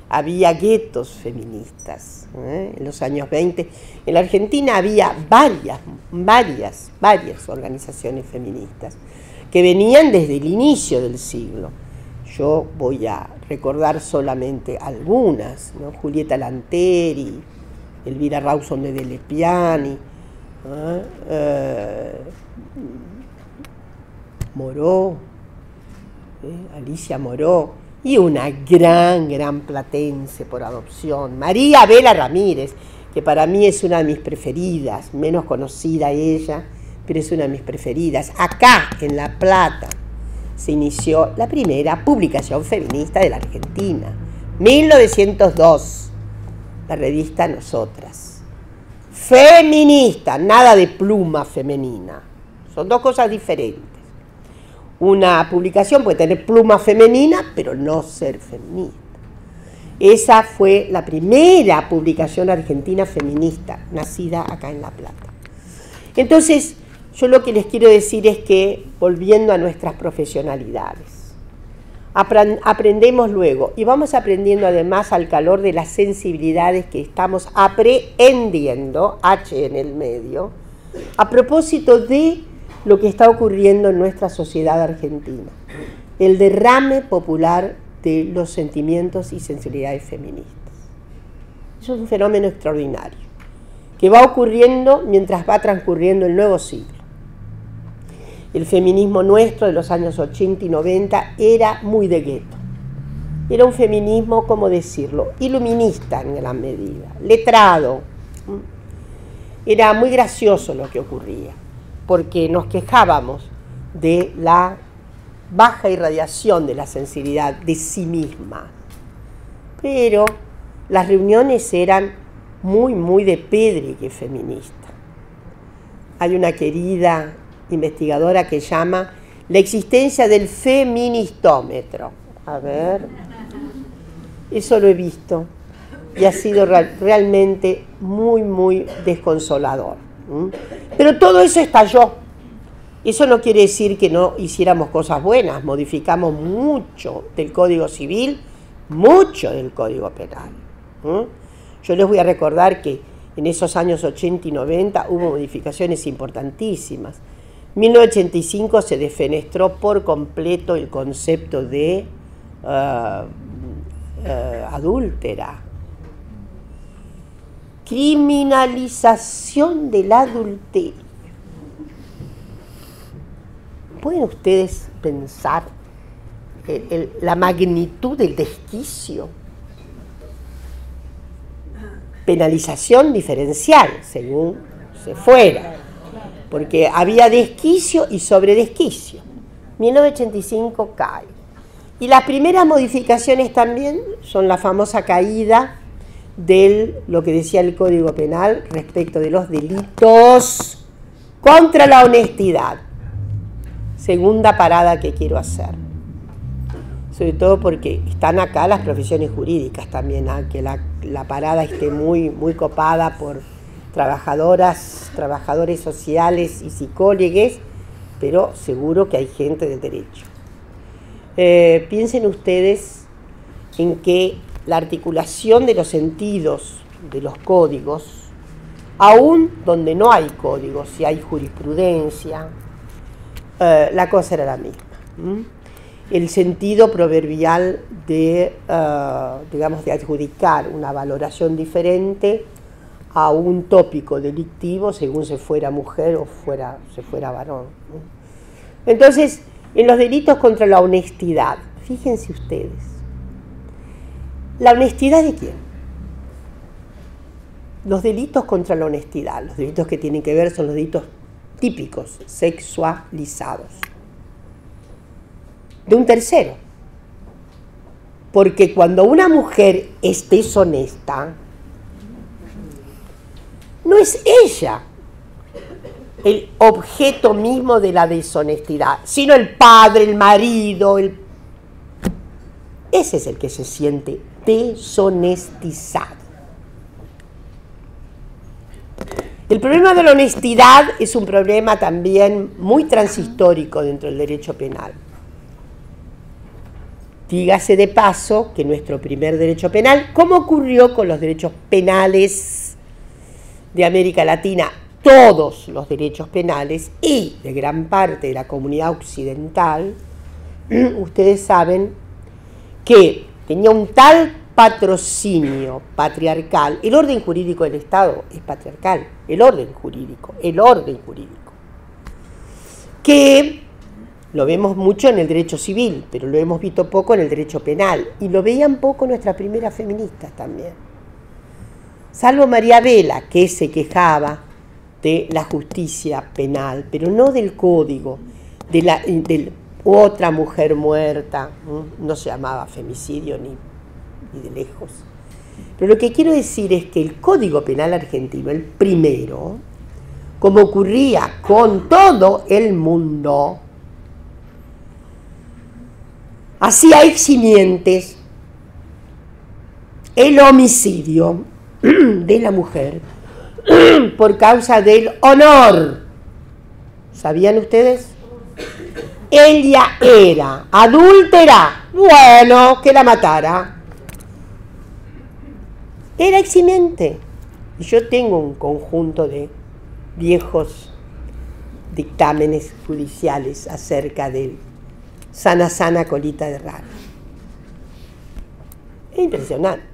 Había guetos feministas ¿eh? en los años 20. En la Argentina había varias, varias, varias organizaciones feministas que venían desde el inicio del siglo yo voy a recordar solamente algunas. Julieta Lanteri, Elvira Rawson de Delepiani. Eh, Moró, ¿eh? Alicia Moró, y una gran, gran platense por adopción, María Vela Ramírez, que para mí es una de mis preferidas, menos conocida ella, pero es una de mis preferidas, acá en La Plata se inició la primera publicación feminista de la Argentina, 1902, la revista Nosotras. Feminista, nada de pluma femenina, son dos cosas diferentes. Una publicación puede tener pluma femenina, pero no ser feminista. Esa fue la primera publicación argentina feminista, nacida acá en La Plata. Entonces, yo lo que les quiero decir es que, volviendo a nuestras profesionalidades, aprendemos luego. Y vamos aprendiendo además al calor de las sensibilidades que estamos aprendiendo, H en el medio, a propósito de lo que está ocurriendo en nuestra sociedad argentina, el derrame popular de los sentimientos y sensibilidades feministas. Eso es un fenómeno extraordinario, que va ocurriendo mientras va transcurriendo el nuevo siglo el feminismo nuestro de los años 80 y 90 era muy de gueto. Era un feminismo, ¿cómo decirlo?, iluminista en gran medida, letrado. Era muy gracioso lo que ocurría, porque nos quejábamos de la baja irradiación de la sensibilidad de sí misma. Pero las reuniones eran muy, muy de pedre feminista. Hay una querida investigadora que llama La existencia del feministómetro. A ver, eso lo he visto y ha sido realmente muy, muy desconsolador. Pero todo eso estalló. Eso no quiere decir que no hiciéramos cosas buenas, modificamos mucho del Código Civil, mucho del Código Penal. Yo les voy a recordar que en esos años 80 y 90 hubo modificaciones importantísimas 1985 se defenestró por completo el concepto de ah, eh, adúltera. Criminalización del adulterio. ¿Pueden ustedes pensar la magnitud del desquicio? Penalización diferencial, según se fuera, porque había desquicio y sobredesquicio. 1985 cae. Y las primeras modificaciones también son la famosa caída de lo que decía el Código Penal respecto de los delitos contra la honestidad. Segunda parada que quiero hacer. Sobre todo porque están acá las profesiones jurídicas también, ¿ah? que la, la, parada esté muy, muy copada por trabajadoras, trabajadores sociales y psicólogos, pero seguro que hay gente del derecho. Eh, piensen ustedes en que la articulación de los sentidos de los códigos, aún donde no hay códigos, si hay jurisprudencia, eh, la cosa era la misma. El sentido proverbial de, eh, digamos, de adjudicar una valoración diferente a un tópico delictivo según se fuera mujer o fuera, se fuera varón. Entonces, en los delitos contra la honestidad, fíjense ustedes, ¿la honestidad de quién? Los delitos contra la honestidad, los delitos que tienen que ver son los delitos típicos, sexualizados, de un tercero. Porque cuando una mujer es deshonesta, no es ella el objeto mismo de la deshonestidad, sino el padre, el marido, el... ese es el que se siente deshonestizado. El problema de la honestidad es un problema también muy transhistórico dentro del derecho penal. Dígase de paso que nuestro primer derecho penal, como ocurrió con los derechos penales de América Latina todos los derechos penales y de gran parte de la comunidad occidental, [clears throat] ustedes saben que tenía un tal patrocinio patriarcal, el orden jurídico del Estado es patriarcal, el orden jurídico, el orden jurídico, que lo vemos mucho en el derecho civil, pero lo hemos visto poco en el derecho penal, y lo veían poco nuestras primeras feministas también. Salvo María Vela, que se quejaba de la justicia penal, pero no del código, de, la, otra mujer muerta, no se llamaba femicidio ni, ni de lejos. Pero lo que quiero decir es que el Código Penal argentino, el primero, como ocurría con todo el mundo, hacía eximientes el homicidio [clears throat] de la mujer [clears throat] por causa del honor. ¿Sabían ustedes? Ella era adúltera. Bueno, que la matara. Era eximente. Y yo tengo un conjunto de viejos dictámenes judiciales acerca de sana sana colita de rana. Es impresionante.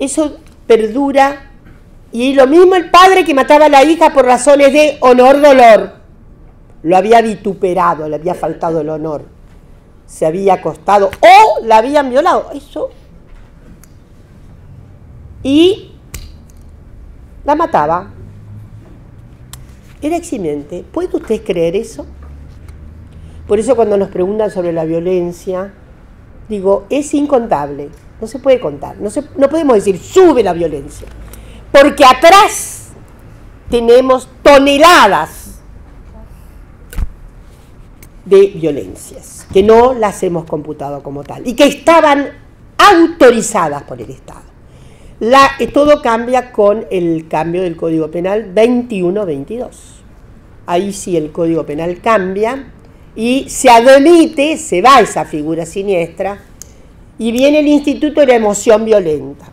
Eso perdura y lo mismo el padre que mataba a la hija por razones de honor-dolor. Lo había vituperado, le había faltado el honor. Se había acostado o la habían violado. Eso. Y la mataba. Era eximente. ¿Puede usted creer eso? Por eso cuando nos preguntan sobre la violencia, digo, es incontable. No se puede contar. No, no podemos decir, sube la violencia porque atrás tenemos toneladas de violencias que no las hemos computado como tal y que estaban autorizadas por el Estado. Eh, todo cambia con el cambio del Código Penal 21-22. Ahí sí el Código Penal cambia y se admite, se va esa figura siniestra y viene el Instituto de la Emoción Violenta.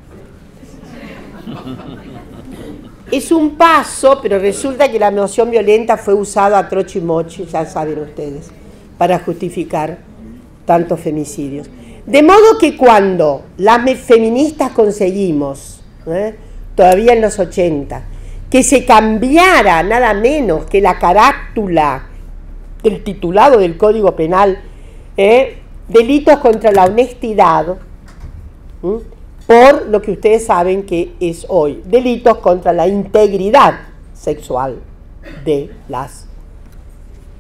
Es un paso, pero resulta que la emoción violenta fue usada a trocho y mochi, ya saben ustedes, para justificar tantos femicidios. De modo que cuando las feministas conseguimos, ¿eh? todavía en los 80, que se cambiara nada menos que la carátula del titulado del Código Penal, ¿eh? Delitos contra la honestidad, por lo que ustedes saben que es hoy, delitos contra la integridad sexual de las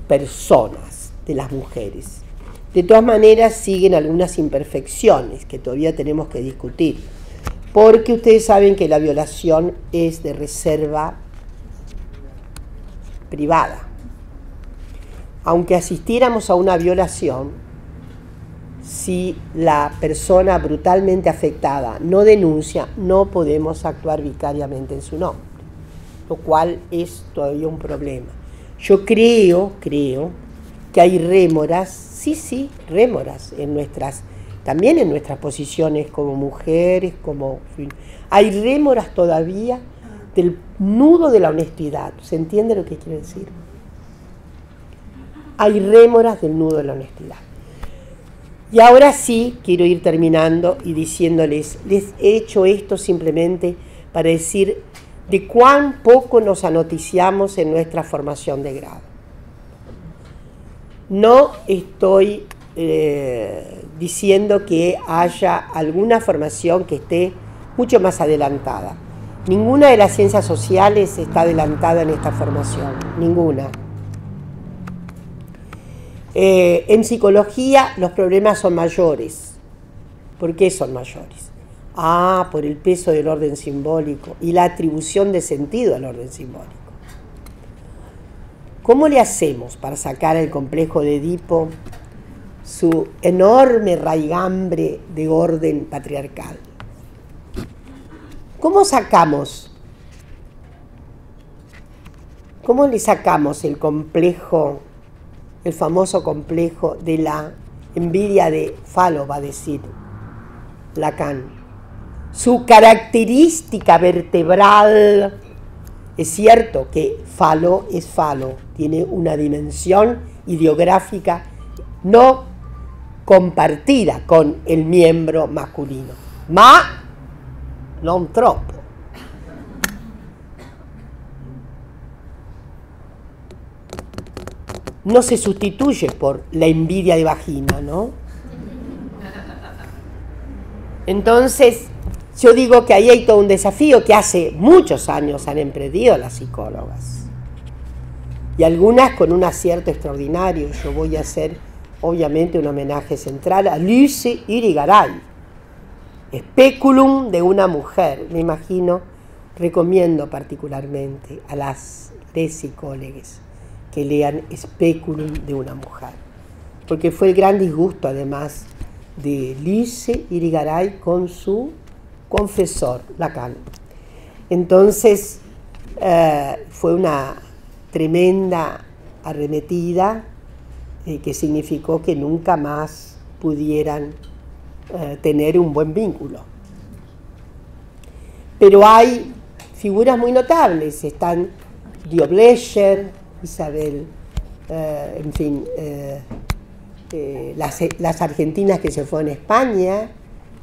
personas, de las mujeres. De todas maneras, siguen algunas imperfecciones que todavía tenemos que discutir, porque ustedes saben que la violación es de reserva privada. Aunque asistiéramos a una violación, si la persona brutalmente afectada no denuncia, no podemos actuar vicariamente en su nombre, lo cual es todavía un problema. Yo creo, creo, que hay rémoras, sí, sí, rémoras en nuestras, también en nuestras posiciones como mujeres, como... Hay rémoras todavía del nudo de la honestidad. ¿Se entiende lo que quiero decir? Hay rémoras del nudo de la honestidad. Y ahora sí, quiero ir terminando y diciéndoles, les he hecho esto simplemente para decir de cuán poco nos anoticiamos en nuestra formación de grado. No estoy eh, diciendo que haya alguna formación que esté mucho más adelantada. Ninguna de las ciencias sociales está adelantada en esta formación, ninguna. Eh, en psicología los problemas son mayores. ¿Por qué son mayores? Ah, por el peso del orden simbólico y la atribución de sentido al orden simbólico. ¿Cómo le hacemos para sacar el complejo de Edipo su enorme raigambre de orden patriarcal? ¿Cómo sacamos? ¿Cómo le sacamos el complejo, el famoso complejo de la envidia de Falo, va a decir Lacan? su característica vertebral. Es cierto que falo es falo, tiene una dimensión ideográfica no compartida con el miembro masculino, ma non troppo. No se sustituye por la envidia de vagina, ¿no? Entonces, yo digo que ahí hay todo un desafío que hace muchos años han emprendido las psicólogas. Y algunas con un acierto extraordinario. Yo voy a hacer, obviamente, un homenaje central a Luce Irigaray. Speculum de una mujer. Me imagino, recomiendo particularmente a las psicólogas que lean Speculum de una mujer. Porque fue el gran disgusto, además, de Luce Irigaray con su confesor, Lacan. Entonces eh, fue una tremenda arremetida eh, que significó que nunca más pudieran eh, tener un buen vínculo. Pero hay figuras muy notables, están Dio Blecher, Isabel, en fin, las, las argentinas que se fueron a España,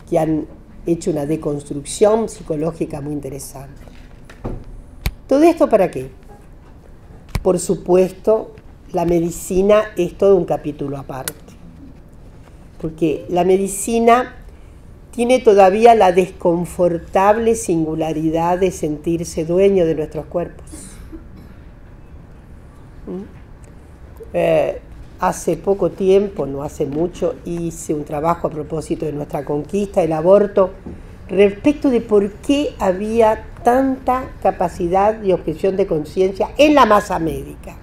que han hecho una deconstrucción psicológica muy interesante. ¿Todo esto para qué? Por supuesto, la medicina es todo un capítulo aparte, porque la medicina tiene todavía la desconfortable singularidad de sentirse dueño de nuestros cuerpos. ¿Mm? Eh, hace poco tiempo, no hace mucho, hice un trabajo a propósito de nuestra conquista, el aborto, respecto de por qué había tanta capacidad de objeción de conciencia en la masa médica.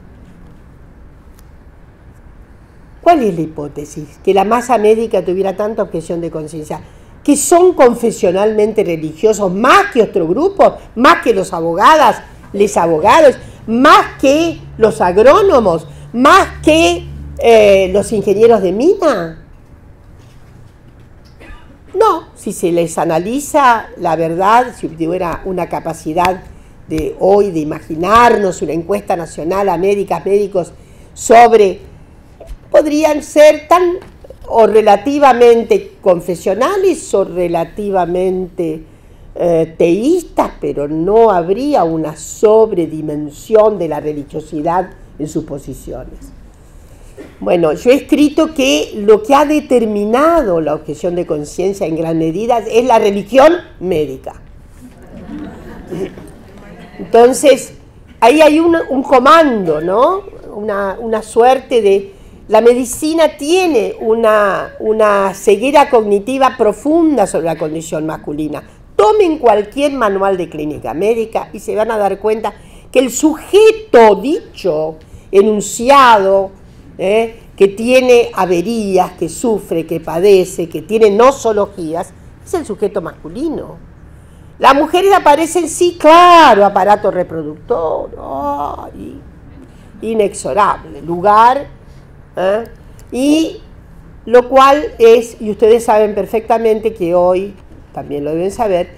¿Cuál es la hipótesis? Que la masa médica tuviera tanta objeción de conciencia. Que son confesionalmente religiosos más que otro grupo, más que los abogadas, les abogados, más que los agrónomos, más que eh, los ingenieros de mina? No, si se les analiza la verdad, si hubiera una capacidad de hoy de imaginarnos una encuesta nacional a médicas, médicos sobre, podrían ser tan o relativamente confesionales o relativamente eh, teístas, pero no habría una sobredimensión de la religiosidad en sus posiciones. Bueno, yo he escrito que lo que ha determinado la objeción de conciencia en gran medida es la religión médica. Entonces, ahí hay un, comando, ¿no? Una, suerte de... La medicina tiene una, una ceguera cognitiva profunda sobre la condición masculina. Tomen cualquier manual de clínica médica y se van a dar cuenta que el sujeto dicho, enunciado, ¿eh? que tiene averías, que sufre, que padece, que tiene nosologías, es el sujeto masculino. Las mujeres aparecen, sí, claro, aparato reproductor, inexorable, lugar, ¿eh? y lo cual es, y ustedes saben perfectamente que hoy, también lo deben saber,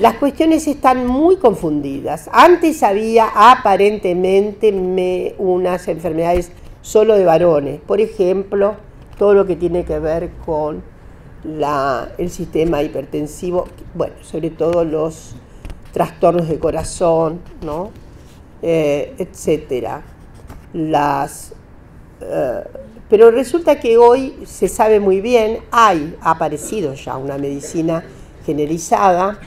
las cuestiones están muy confundidas. Antes había aparentemente unas enfermedades solo de varones, por ejemplo, todo lo que tiene que ver con el sistema hipertensivo, bueno, sobre todo los trastornos de corazón, ¿no? Eh, etcétera. Las, eh, pero resulta que hoy se sabe muy bien, hay, ha aparecido ya una medicina generalizada,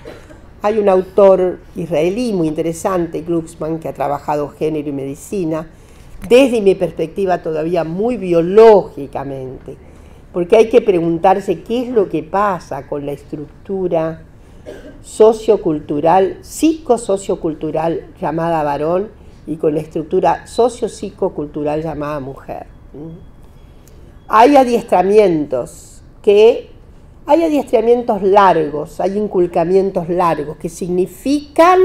hay un autor israelí muy interesante, Glucksmann, que ha trabajado género y medicina, desde mi perspectiva todavía muy biológicamente porque hay que preguntarse qué es lo que pasa con la estructura sociocultural, psicosociocultural llamada varón y con la estructura socio-psicocultural llamada mujer. Hay adiestramientos que hay adiestramientos largos, hay inculcamientos largos que significan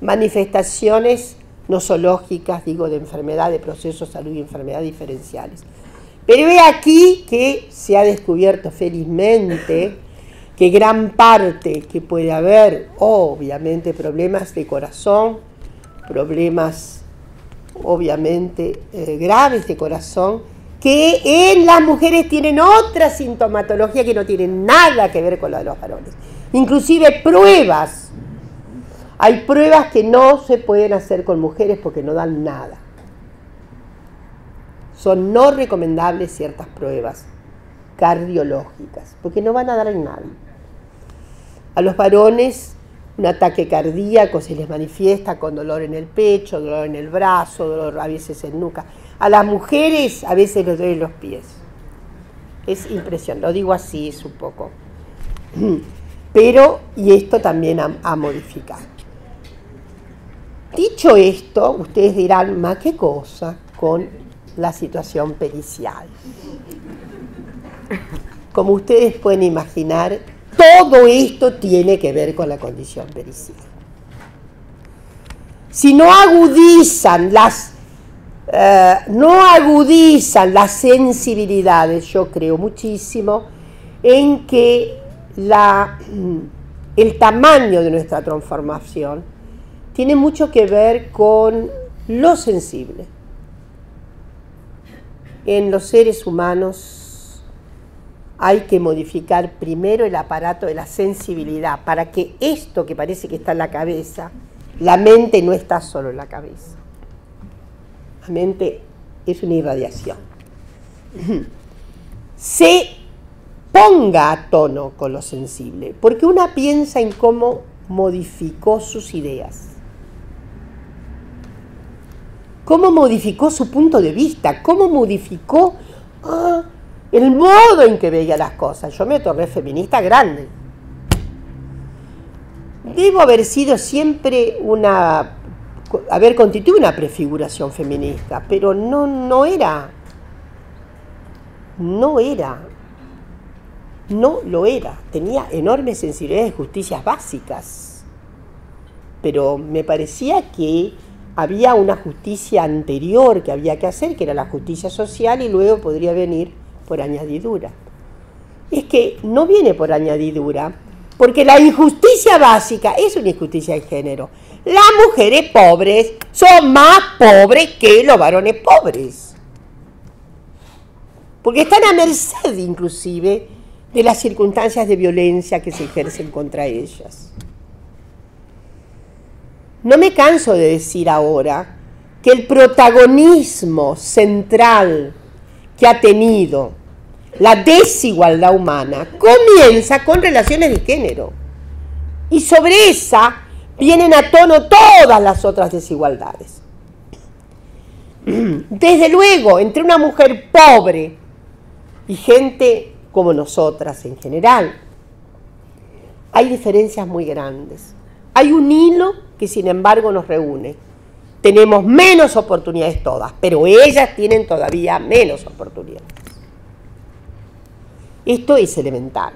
manifestaciones nosológicas, digo, de enfermedad, de procesos de salud y enfermedad diferenciales. Pero he aquí que se ha descubierto felizmente que gran parte que puede haber, obviamente, problemas de corazón, problemas obviamente eh, graves de corazón, que en las mujeres tienen otra sintomatología que no tiene nada que ver con la de los varones. Inclusive pruebas. Hay pruebas que no se pueden hacer con mujeres porque no dan nada son no recomendables ciertas pruebas cardiológicas, porque no van a dar en nada. A los varones un ataque cardíaco se les manifiesta con dolor en el pecho, dolor en el brazo, dolor a veces en nuca. A las mujeres a veces les duelen los pies. Es impresionante, lo digo así, es un poco. [clears throat] Pero, y esto también ha, modificado. Dicho esto, ustedes dirán, ¿más qué cosa? Con la situación pericial. Como ustedes pueden imaginar, todo esto tiene que ver con la condición pericial. Si no agudizan las, eh, no agudizan las sensibilidades, yo creo muchísimo en que la, el tamaño de nuestra transformación tiene mucho que ver con lo sensible en los seres humanos hay que modificar primero el aparato de la sensibilidad para que esto que parece que está en la cabeza, la mente no está solo en la cabeza. La mente es una irradiación. [clears throat] Se ponga a tono con lo sensible, porque una piensa en cómo modificó sus ideas cómo modificó su punto de vista, cómo modificó ah, el modo en que veía las cosas. Yo me torné feminista grande. Debo haber sido siempre una, haber constituido una prefiguración feminista, pero no, no era, no era, no lo era. Tenía enormes sensibilidades de justicias básicas, pero me parecía que había una justicia anterior que había que hacer, que era la justicia social, y luego podría venir por añadidura. Es que no viene por añadidura, porque la injusticia básica es una injusticia de género. Las mujeres pobres son más pobres que los varones pobres. porque están a merced inclusive de las circunstancias de violencia que se ejercen contra ellas. No me canso de decir ahora que el protagonismo central que ha tenido la desigualdad humana comienza con relaciones de género. Y sobre esa vienen a tono todas las otras desigualdades. Desde luego, entre una mujer pobre y gente como nosotras en general, hay diferencias muy grandes. Hay un hilo que sin embargo nos reúne. Tenemos menos oportunidades todas, pero ellas tienen todavía menos oportunidades. Esto es elemental.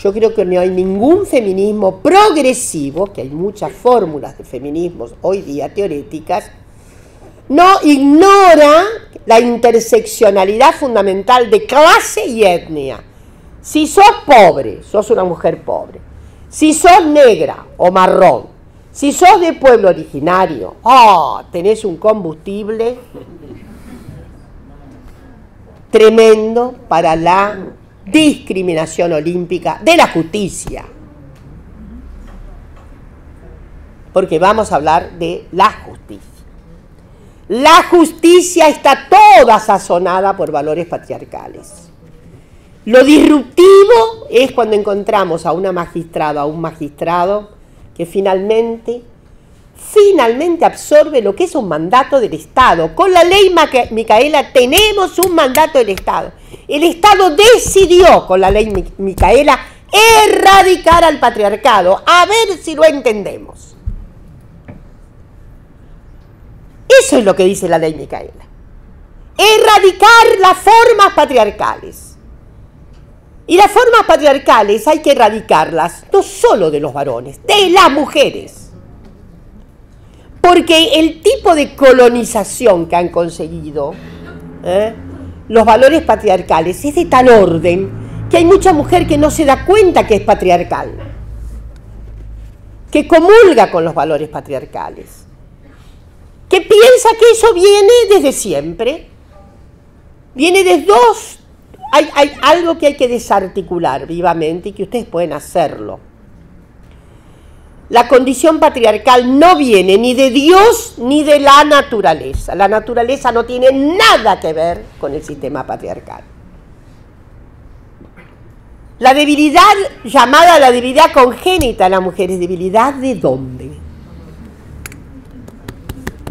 Yo creo que no hay ningún feminismo progresivo, que hay muchas fórmulas de feminismos hoy día teoréticas, no ignora la interseccionalidad fundamental de clase y etnia. Si sos pobre, sos una mujer pobre. Si sos negra o marrón, si sos de pueblo originario, oh, tenés un combustible tremendo para la discriminación olímpica de la justicia. Porque vamos a hablar de la justicia. La justicia está toda sazonada por valores patriarcales. Lo disruptivo es cuando encontramos a una magistrada o un magistrado que finalmente, finalmente absorbe lo que es un mandato del Estado. Con la ley Micaela tenemos un mandato del Estado. El Estado decidió con la ley Micaela erradicar al patriarcado. A ver si lo entendemos. Eso es lo que dice la ley Micaela. Erradicar las formas patriarcales. Y las formas patriarcales hay que erradicarlas no solo de los varones, de las mujeres. Porque el tipo de colonización que han conseguido ¿eh? los valores patriarcales es de tal orden que hay mucha mujer que no se da cuenta que es patriarcal, que comulga con los valores patriarcales que piensa que eso viene desde siempre. Viene de dos. Hay, algo que hay que desarticular vivamente y que ustedes pueden hacerlo. La condición patriarcal no viene ni de Dios ni de la naturaleza. La naturaleza no tiene nada que ver con el sistema patriarcal. La debilidad llamada la debilidad congénita la mujer es debilidad de dónde?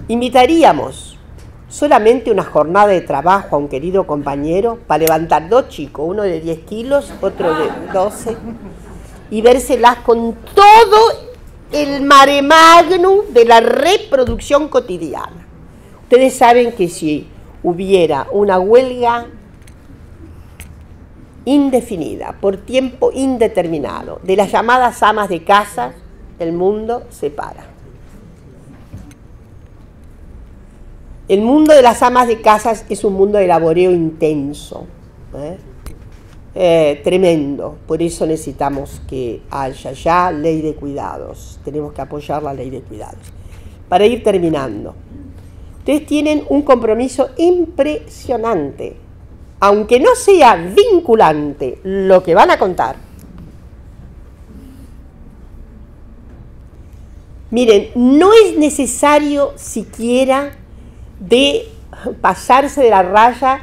Invitaríamos solamente una jornada de trabajo a un querido compañero para levantar dos chicos, uno de 10 kilos, otro de 12, y vérselas con todo el mare magnum de la reproducción cotidiana. Ustedes saben que si hubiera una huelga indefinida, por tiempo indeterminado, de las llamadas amas de casa, el mundo se para. El mundo de las amas de casas es un mundo de laboreo intenso, ¿eh? Eh, tremendo. Por eso necesitamos que haya ya ley de cuidados. Tenemos que apoyar la ley de cuidados. Para ir terminando, ustedes tienen un compromiso impresionante, aunque no sea vinculante lo que van a contar. Miren, no es necesario siquiera de pasarse de la raya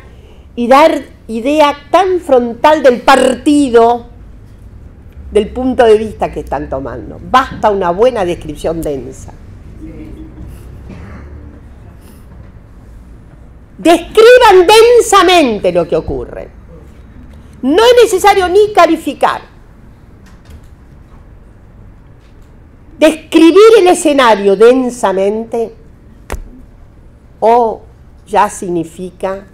y dar idea tan frontal del partido, del punto de vista que están tomando. Basta una buena descripción densa. Describan densamente lo que ocurre. No es necesario ni calificar. Describir el escenario densamente o ya significa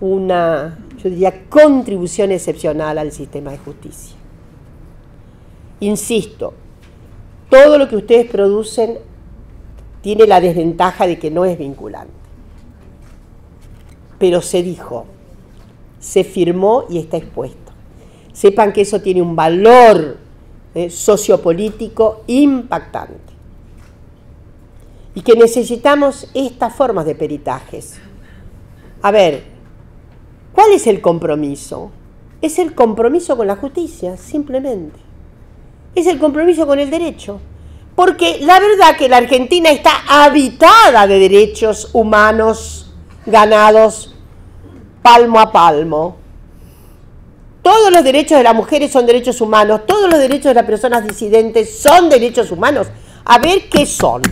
una, yo diría, contribución excepcional al sistema de justicia. Insisto, todo lo que ustedes producen tiene la desventaja de que no es vinculante. Pero se dijo, se firmó y está expuesto. Sepan que eso tiene un valor eh, sociopolítico impactante y que necesitamos estas formas de peritajes. A ver, ¿Cuál es el compromiso? Es el compromiso con la justicia, simplemente. Es el compromiso con el derecho. Porque la verdad que la Argentina está habitada de derechos humanos ganados palmo a palmo. Todos los derechos de las mujeres son derechos humanos, todos los derechos de las personas disidentes son derechos humanos. A ver qué son.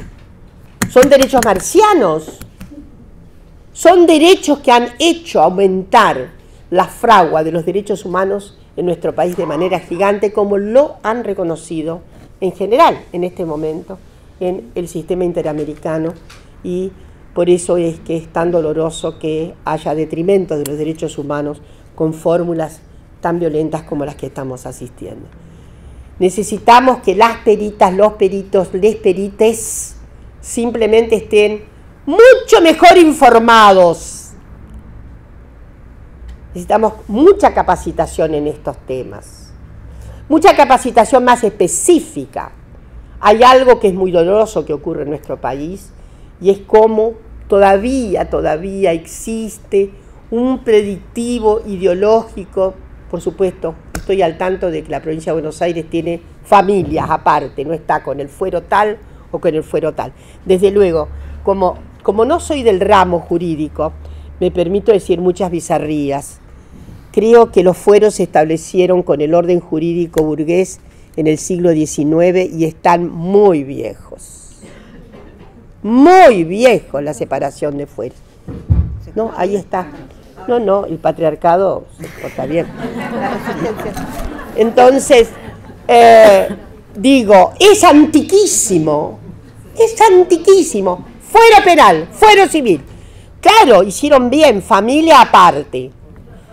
Son derechos marcianos. Son derechos que han hecho aumentar la fragua de los derechos humanos en nuestro país de manera gigante, como lo han reconocido en general en este momento en el sistema interamericano y por eso es que es tan doloroso que haya detrimento de los derechos humanos con fórmulas tan violentas como las que estamos asistiendo. Necesitamos que las peritas, los peritos, les perites simplemente estén mucho mejor informados. Necesitamos mucha capacitación en estos temas, mucha capacitación más específica. Hay algo que es muy doloroso que ocurre en nuestro país y es cómo todavía, todavía existe un predictivo ideológico. Por supuesto, estoy al tanto de que la provincia de Buenos Aires tiene familias aparte, no está con el fuero tal con el fuero tal. Desde luego, como como no soy del ramo jurídico, me permito decir muchas bizarrías. Creo que los fueros se establecieron con el orden jurídico burgués en el siglo XIX y están muy viejos. Muy viejos la separación de fueros. No, ahí está. No, no, el patriarcado está bien. Entonces, eh, digo, es antiquísimo, es antiquísimo. Fuero penal, fuero civil. Claro, hicieron bien, familia aparte.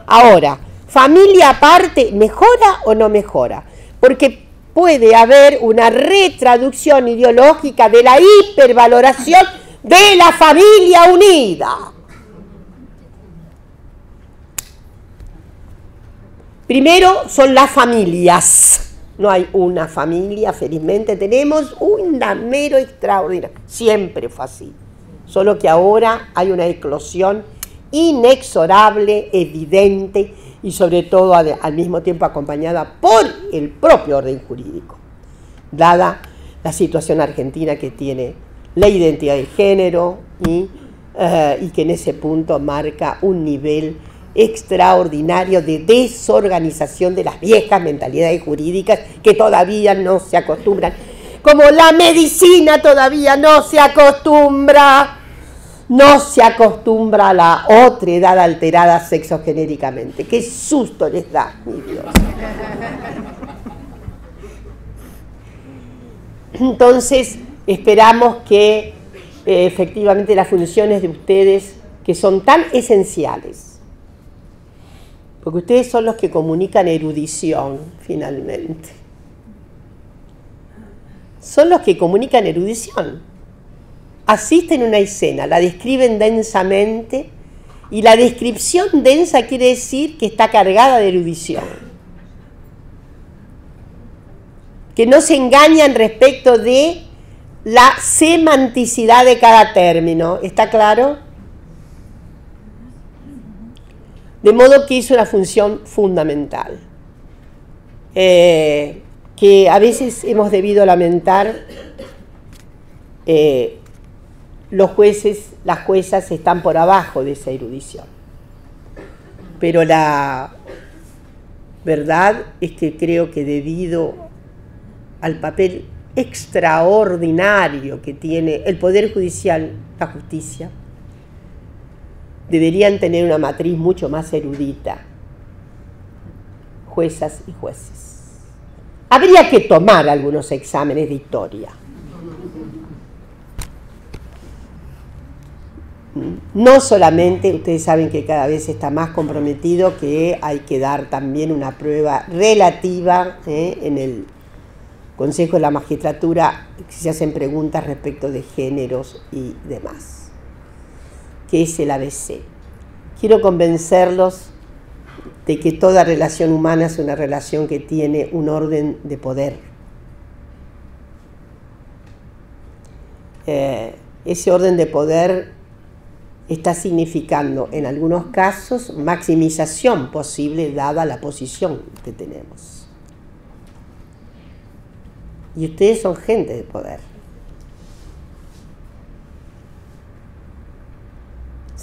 Ahora, familia aparte, ¿mejora o no mejora? Porque puede haber una retraducción ideológica de la hipervaloración de la familia unida. Primero son las familias. No hay una familia, felizmente tenemos un damero extraordinario. Siempre fue así. Solo que ahora hay una eclosión inexorable, evidente y sobre todo al mismo tiempo acompañada por el propio orden jurídico, dada la situación argentina que tiene la identidad de género y, eh, y que en ese punto marca un nivel extraordinario de desorganización de las viejas mentalidades jurídicas que todavía no se acostumbran. Como la medicina todavía no se acostumbra, no se acostumbra a la otra edad alterada sexogenéricamente. Qué susto les da, mi Dios. Entonces, esperamos que eh, efectivamente las funciones de ustedes, que son tan esenciales, porque ustedes son los que comunican erudición, finalmente. Son los que comunican erudición. Asisten a una escena, la describen densamente y la descripción densa quiere decir que está cargada de erudición. Que no se engañan respecto de la semanticidad de cada término. ¿Está claro? De modo que es una función fundamental, eh, que a veces hemos debido lamentar, eh, los jueces, las juezas están por abajo de esa erudición. Pero la verdad es que creo que debido al papel extraordinario que tiene el Poder Judicial, la justicia, deberían tener una matriz mucho más erudita, juezas y jueces. Habría que tomar algunos exámenes de historia. No solamente, ustedes saben que cada vez está más comprometido que hay que dar también una prueba relativa ¿eh? en el Consejo de la Magistratura, si se hacen preguntas respecto de géneros y demás que es el ABC. Quiero convencerlos de que toda relación humana es una relación que tiene un orden de poder. Eh, ese orden de poder está significando en algunos casos maximización posible dada la posición que tenemos. Y ustedes son gente de poder.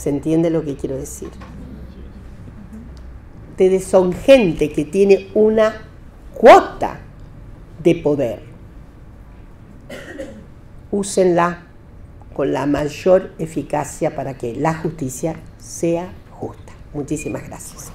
¿Se entiende lo que quiero decir? Ustedes son gente que tiene una cuota de poder. Úsenla con la mayor eficacia para que la justicia sea justa. Muchísimas gracias.